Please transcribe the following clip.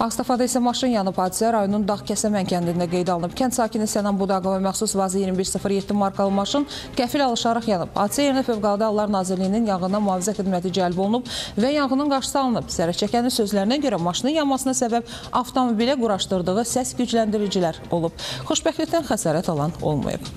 Ağstafada isə maşın yanıb hadisə rayonun Dağkəsəmən kəndində qeydə alınıb. Kənd sakini Sənan Budaqova məxsus Vazi 2107 markalı maşın qəfil alışaraq yanıb. Hadisə yerinə Fövqəladə Hallar Nazirliyinin yanğından mühafizə xidməti cəlb olunub və yanğının qarşısı alınıb. Zərər çəkənin sözlərinə görə maşının yanmasına səbəb avtomobilə quraşdırdığı səs gücləndiricilər olub. Xoşbəxtlikdən xəsarət alan olmayıb.